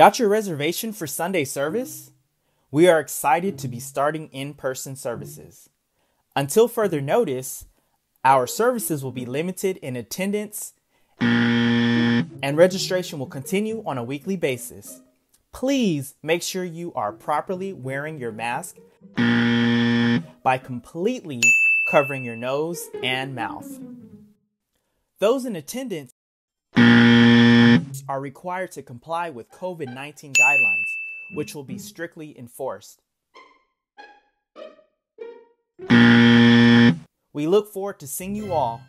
Got your reservation for Sunday service? We are excited to be starting in person services. Until further notice, our services will be limited in attendance and registration will continue on a weekly basis. Please make sure you are properly wearing your mask by completely covering your nose and mouth. Those in attendance are required to comply with COVID 19 guidelines, which will be strictly enforced. We look forward to seeing you all